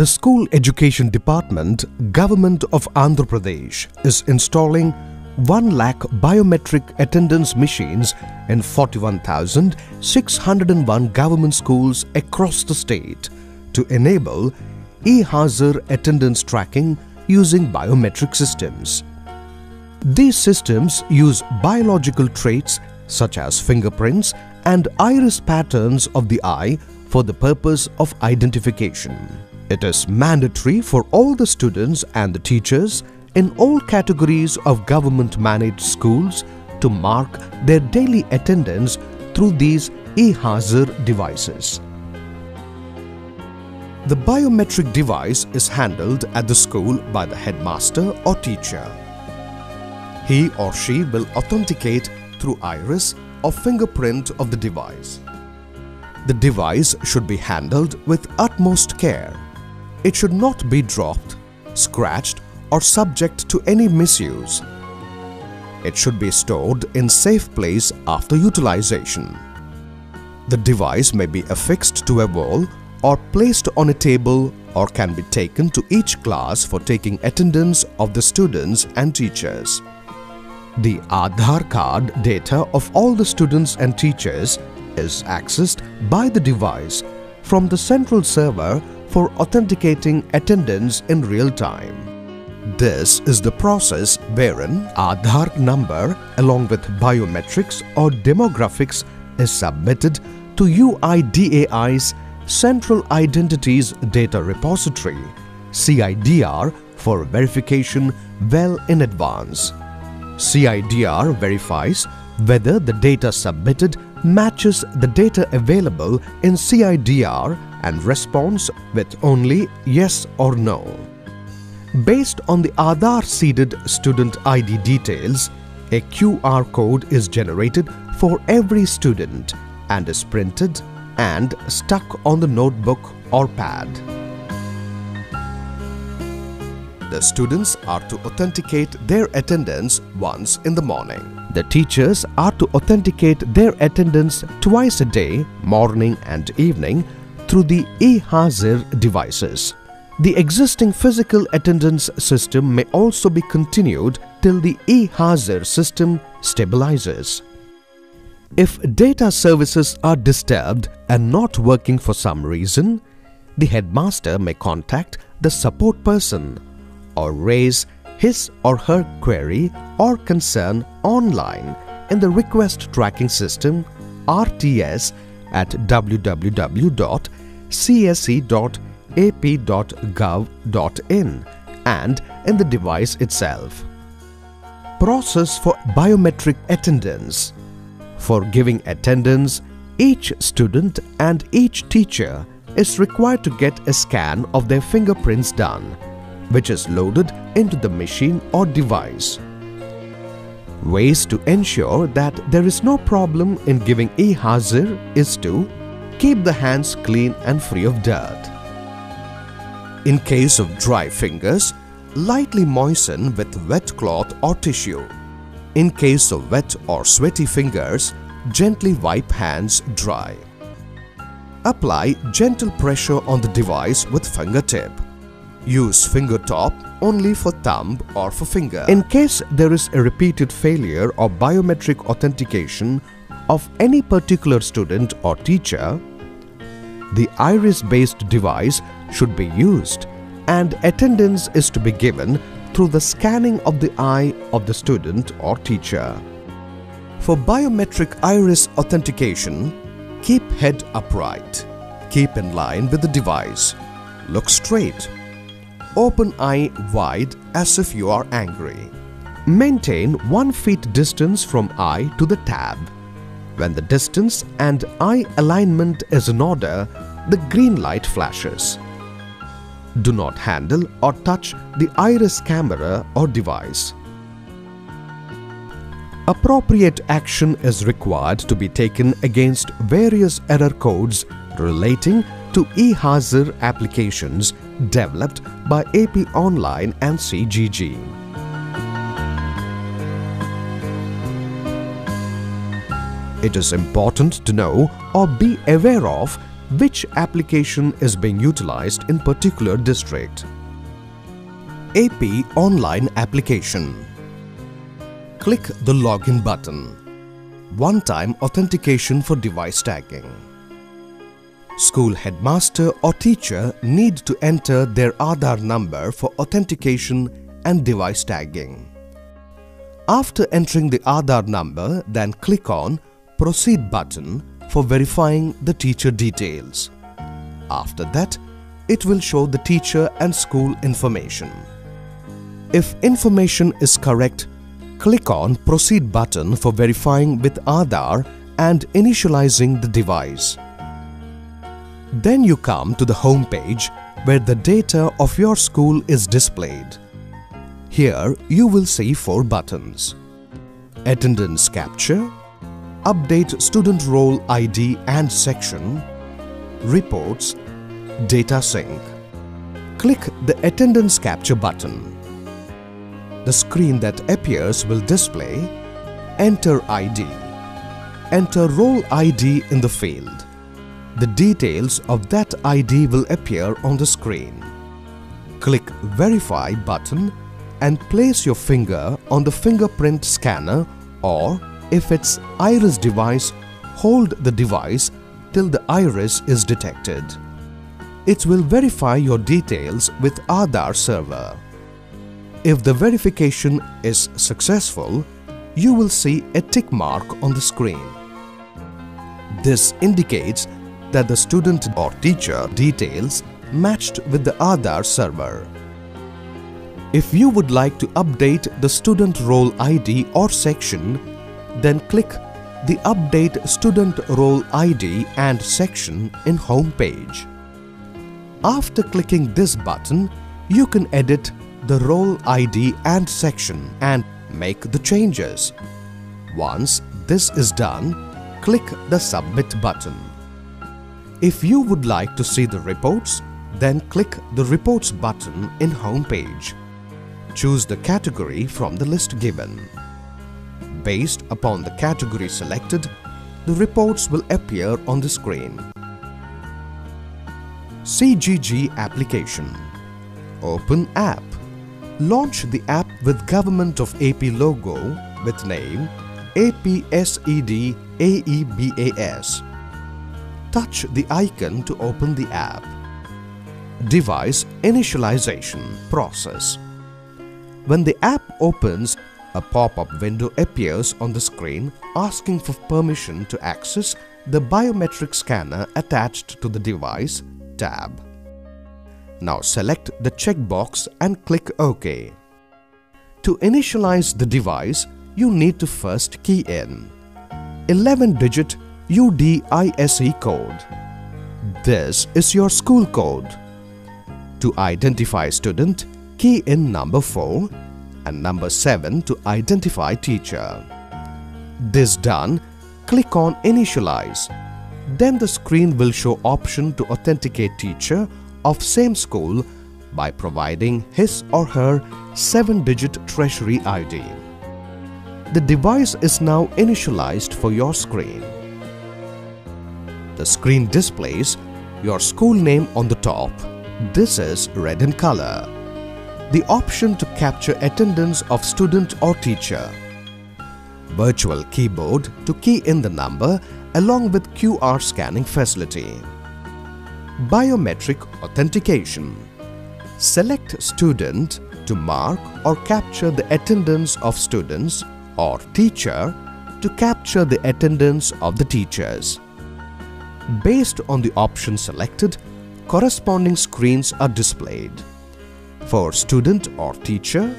The School Education Department, Government of Andhra Pradesh is installing 1 lakh biometric attendance machines in 41,601 government schools across the state to enable e-Hazar attendance tracking using biometric systems. These systems use biological traits such as fingerprints and iris patterns of the eye for the purpose of identification. It is mandatory for all the students and the teachers in all categories of government-managed schools to mark their daily attendance through these e-Hazar devices. The biometric device is handled at the school by the headmaster or teacher. He or she will authenticate through iris or fingerprint of the device. The device should be handled with utmost care. It should not be dropped, scratched or subject to any misuse. It should be stored in safe place after utilization. The device may be affixed to a wall or placed on a table or can be taken to each class for taking attendance of the students and teachers. The Aadhaar card data of all the students and teachers is accessed by the device from the central server for authenticating attendance in real time. This is the process wherein Aadhaar number along with biometrics or demographics is submitted to UIDAI's Central Identities Data Repository CIDR for verification well in advance. CIDR verifies whether the data submitted matches the data available in CIDR and responds with only yes or no. Based on the Aadhaar seeded student ID details, a QR code is generated for every student and is printed and stuck on the notebook or pad. The students are to authenticate their attendance once in the morning. The teachers are to authenticate their attendance twice a day, morning and evening, through the e-Hazar devices. The existing physical attendance system may also be continued till the e-Hazar system stabilizes. If data services are disturbed and not working for some reason, the headmaster may contact the support person or raise his or her query or concern online in the request tracking system RTS at www.cse.ap.gov.in and in the device itself. Process for biometric attendance For giving attendance, each student and each teacher is required to get a scan of their fingerprints done which is loaded into the machine or device. Ways to ensure that there is no problem in giving e-Hazar is to keep the hands clean and free of dirt. In case of dry fingers, lightly moisten with wet cloth or tissue. In case of wet or sweaty fingers, gently wipe hands dry. Apply gentle pressure on the device with fingertip. Use finger top only for thumb or for finger. In case there is a repeated failure of biometric authentication of any particular student or teacher, the iris-based device should be used and attendance is to be given through the scanning of the eye of the student or teacher. For biometric iris authentication, keep head upright. Keep in line with the device. Look straight open eye wide as if you are angry. Maintain 1 feet distance from eye to the tab. When the distance and eye alignment is in order, the green light flashes. Do not handle or touch the iris camera or device. Appropriate action is required to be taken against various error codes relating to e-Hazar applications developed by AP Online and CGG. It is important to know or be aware of which application is being utilized in particular district. AP Online Application Click the Login button. One-time authentication for device tagging. School headmaster or teacher need to enter their Aadhaar number for authentication and device tagging. After entering the Aadhaar number, then click on Proceed button for verifying the teacher details. After that, it will show the teacher and school information. If information is correct, click on Proceed button for verifying with Aadhaar and initializing the device. Then you come to the home page where the data of your school is displayed. Here you will see four buttons. Attendance Capture, Update Student Roll ID and Section, Reports, Data Sync. Click the Attendance Capture button. The screen that appears will display Enter ID. Enter Roll ID in the field. The details of that ID will appear on the screen. Click Verify button and place your finger on the fingerprint scanner or if it's iris device, hold the device till the iris is detected. It will verify your details with Aadhaar server. If the verification is successful, you will see a tick mark on the screen. This indicates that the student or teacher details matched with the Aadhaar server. If you would like to update the student roll ID or section, then click the Update Student Roll ID and section in Home page. After clicking this button, you can edit the roll ID and section and make the changes. Once this is done, click the Submit button. If you would like to see the reports, then click the Reports button in Home page. Choose the category from the list given. Based upon the category selected, the reports will appear on the screen. CGG application Open app Launch the app with Government of AP logo with name APSED AEBAS touch the icon to open the app. Device Initialization Process When the app opens, a pop-up window appears on the screen asking for permission to access the biometric scanner attached to the device tab. Now select the checkbox and click OK. To initialize the device, you need to first key in 11-digit UDISE code. This is your school code. To identify student, key in number 4 and number 7 to identify teacher. This done, click on Initialize. Then the screen will show option to authenticate teacher of same school by providing his or her 7-digit treasury ID. The device is now initialized for your screen. The screen displays your school name on the top. This is red in color. The option to capture attendance of student or teacher. Virtual keyboard to key in the number along with QR scanning facility. Biometric authentication. Select student to mark or capture the attendance of students or teacher to capture the attendance of the teachers. Based on the option selected, corresponding screens are displayed. For student or teacher,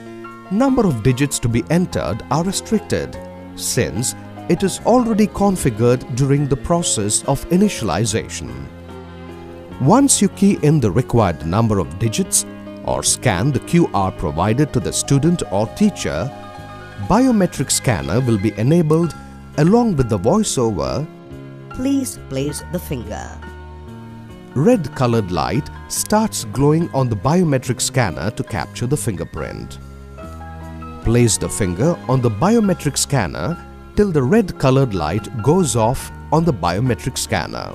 number of digits to be entered are restricted since it is already configured during the process of initialization. Once you key in the required number of digits or scan the QR provided to the student or teacher, biometric scanner will be enabled along with the voiceover Please place the finger. red colored light starts glowing on the biometric scanner to capture the fingerprint. Place the finger on the biometric scanner till the red colored light goes off on the biometric scanner.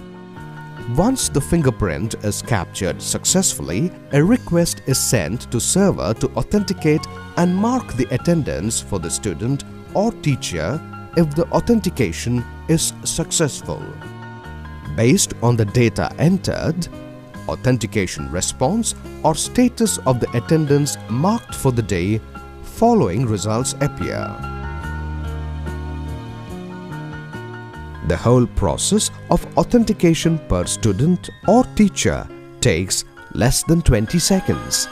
Once the fingerprint is captured successfully, a request is sent to server to authenticate and mark the attendance for the student or teacher if the authentication is successful. Based on the data entered, authentication response or status of the attendance marked for the day, following results appear. The whole process of authentication per student or teacher takes less than 20 seconds.